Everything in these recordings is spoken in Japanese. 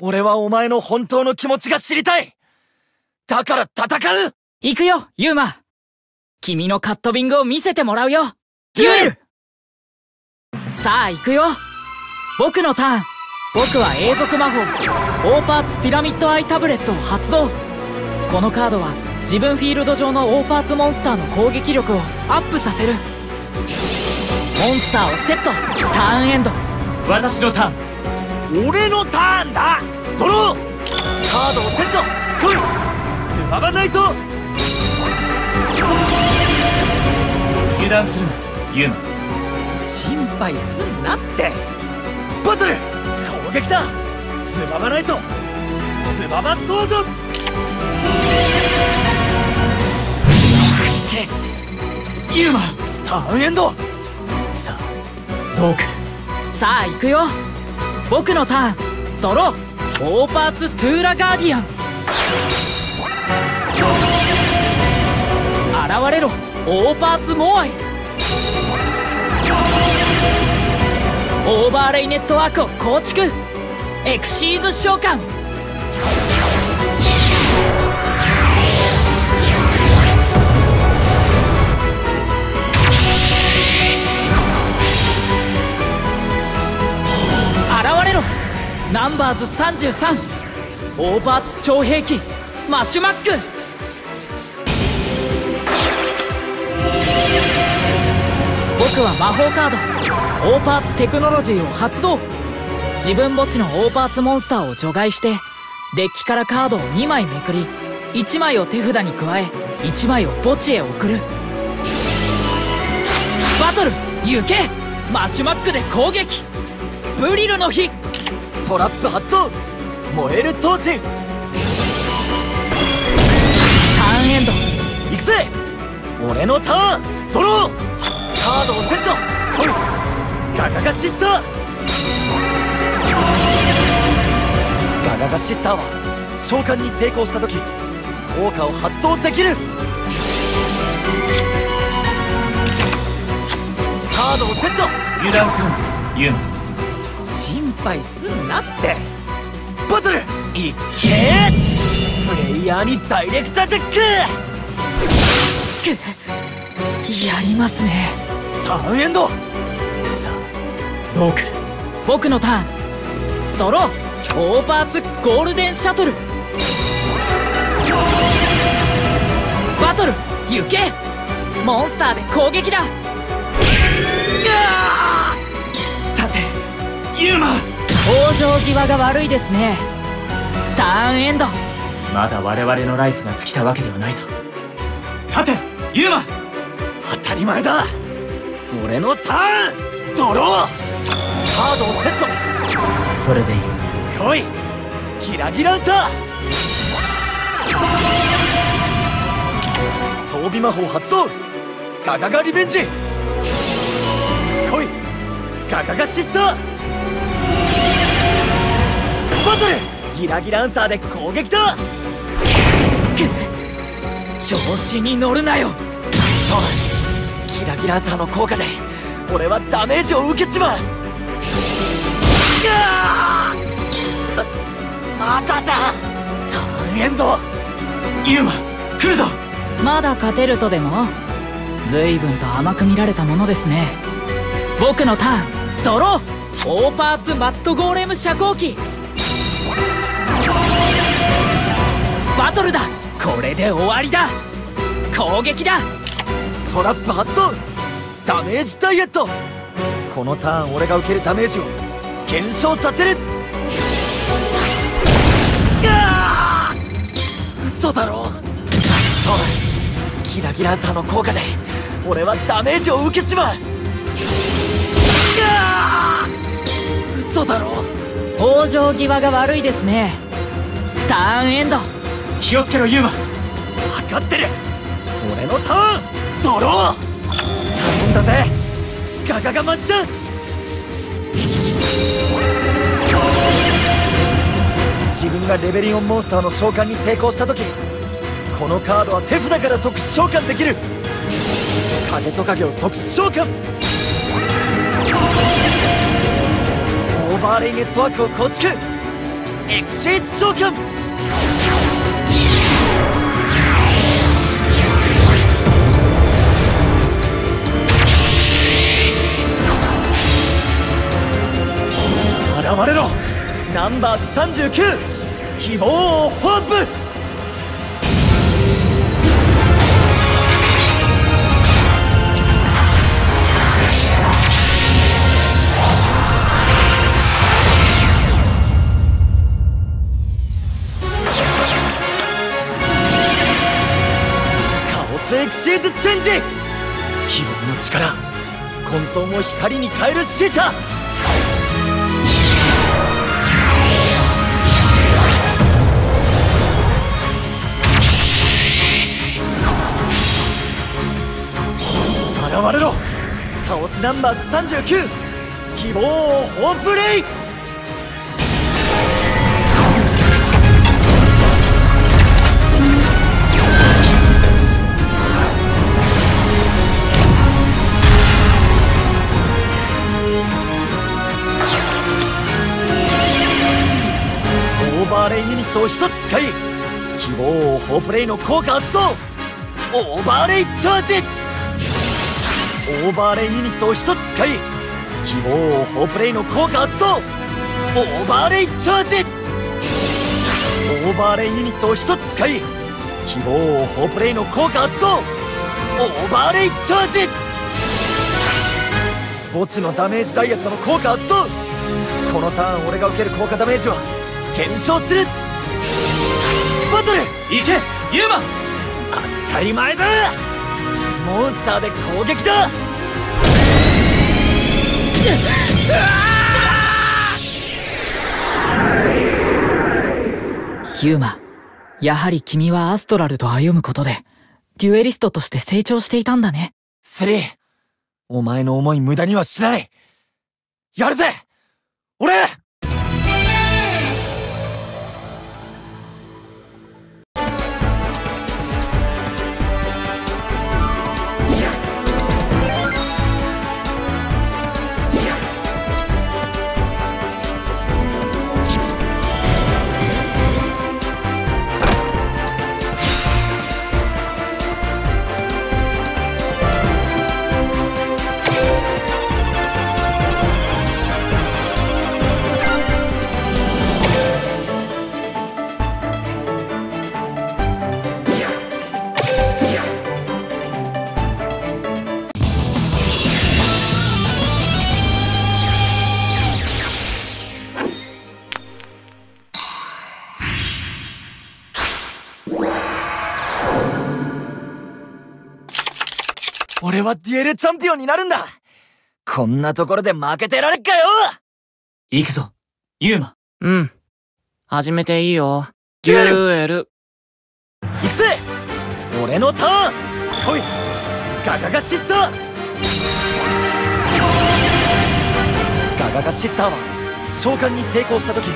俺はお前の本当の気持ちが知りたい。だから戦う。行くよ、ユーマ。君のカットビングを見せてもらうよ。デュエル。さあ行くよ。僕のターン。僕は永続魔法。オーパーツピラミッドアイタブレットを発動。このカードは自分フィールド上のオーパーツモンスターの攻撃力をアップさせる。モンスターをセット。ターンエンド。私のターン。俺のターンだ。ドローカードをセット来い。つまばないと。油断するなユーマ。心配すんなって。バトル。攻撃だ。つまばないと。つまばソードユーマ。ターンエンド。さあどうかさあ行くよ。僕のターンドローオーパーツトゥーラガーディアン。現れろオーパーツモアイ。オーバーレイネットワークを構築。エクシーズ召喚。ーズ33オーバーツ超兵器マシュマック。僕は魔法カードオーパーツテクノロジーを発動。自分墓地のオーパーツモンスターを除外してデッキからカードを2枚めくり1枚を手札に加え1枚を墓地へ送る。バトル行け！マシュマックで攻撃！ブリルの日！トラップ発動燃える闘志。ターンエンド。行くぜ。俺のターンドローカードをセット。来い。ガガガシスター。ガガガシスターは召喚に成功した時効果を発動できる。カードをセット。油断するなユーマ心配すんなって。バトル！いっけ！プレイヤーにダイレクトアタック！くやりますね。ターンエンド！さあどうか僕のターン。ドローオーバーツゴールデンシャトル。バトル行け！モンスターで攻撃だ。立てユーマ往生際が悪いですね。ターンエンド。まだ我々のライフが尽きたわけではないぞ。立てユーマ当たり前だ。俺のターン。ドロー。カードをセッそれでいい。ト来い。ギラギランタ装備魔法発動ガガガリベンジ。来い。ガガガシスタールギラギラアンサーで攻撃だ。調子に乗るなよ。そうギラギラアンサーの効果で俺はダメージを受けちまう。まただ。ターンエンド。ユーマ来るぞ。まだ勝てるとでも随分と甘く見られたものですね。僕のターンドロー。オーパーツマットゴーレム遮光器バトルだ。これで終わりだ。攻撃だ。トラップ発動。ダメージダイエット。このターン俺が受けるダメージを。減少させる。嘘だろ。そうだ。ギラギラザーの効果で。俺はダメージを受けちまう。嘘だろ。往生際が悪いですね。ターンエンド。気をつけろユーマ。分かってる。俺のターン。ドロー。頼んだぜ。ガガガマジシャン。自分がレベリオンモンスターの召喚に成功した時このカードは手札から特殊召喚できる。影と影を特殊召喚。オーバーネットワークを構築エクシーズ召喚現れろ。ナンバー39希望をホープジ希望の力混沌を光に変える使者。現れろ。カオスナンバー39希望をホープレイ。ットを一つ使い希望をホープレイの効果発動オーバーレイチャージ。オーバーレイユニットを一つ使い希望をホープレイの効果発動オーバーレイチャージ。オーバーレイユニットを一つ使い希望をホープレイの効果発動オーバーレイチャージ。墓地のダメージダイエットの効果発動このターン俺が受ける効果ダメージは減少する。バトル行け。ユーマ当たり前だ。モンスターで攻撃だ。ユーマやはり君はアストラルと歩むことでデュエリストとして成長していたんだね。スリーお前の思い無駄にはしない。やるぜ俺はデュエルチャンピオンになるんだ。こんなところで負けてられっかよ。行くぞ。ユーマ。うん。始めていいよ。デュエル。デュエル。行くぜ。俺のターン。来い。ガガガシスター。ガガガシスターは召喚に成功した時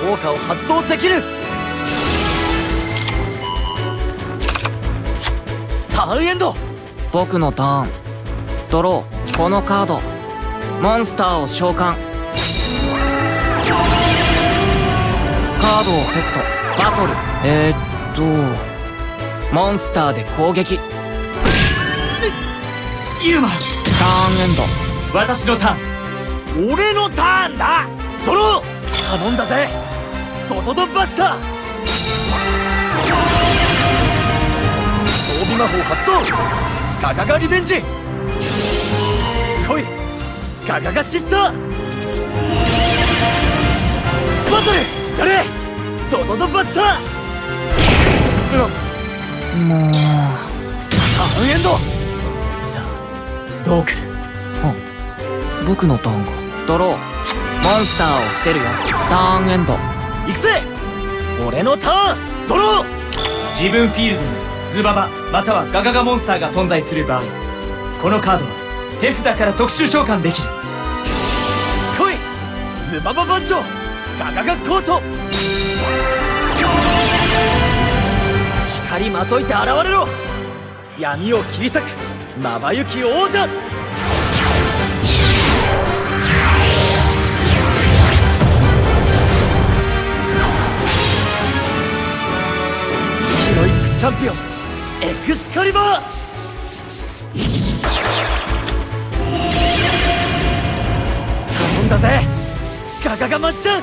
効果を発動できる。ターンエンド僕のターン。ドローこのカード。モンスターを召喚。カードをセット。バトル。えー、っと。モンスターで攻撃。タユーマ。ーンエンド。私のターン。俺のターンだ。ドロー頼んだぜ。ドドドバスター装備魔法発動ガガガリベンジ。来い。ガガガシスター。バトルやれ。ドドドバスター。なもうターンエンド。さあどう来る？僕のターンか。ドローモンスターを伏せるよ。ターンエンド。行くぜ。俺のターン。ドロー自分フィールドにズババまたはガガガモンスターが存在する場合このカードは手札から特殊召喚できる。来いズババ番長ガガガコート。光まといて現れろ。闇を切り裂くまばゆき王者。チャンピオン。エクスカリバー頼んだぜガガガマジちゃんオ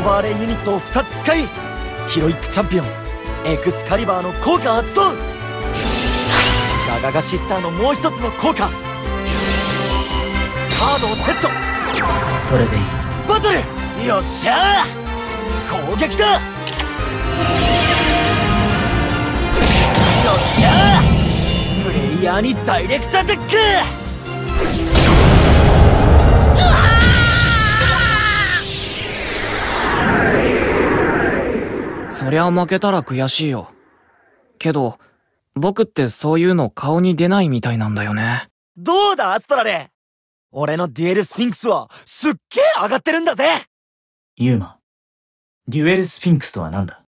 ーバーレイユニットを2つ使いヒロイックチャンピオンエクスカリバーの効果発動ガガガシスターのもう一つの効果カードをセットそれでいいバトルよっしゃー攻撃だ！よっしゃ！ープレイヤーにダイレクトアタック！そりゃ負けたら悔しいよ。けど、僕ってそういうの顔に出ないみたいなんだよね。どうだアストラル俺のデュエルタクティクスはすっげえ上がってるんだぜ！ユーマデュエルタクティクスとは何だ？